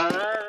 Uh...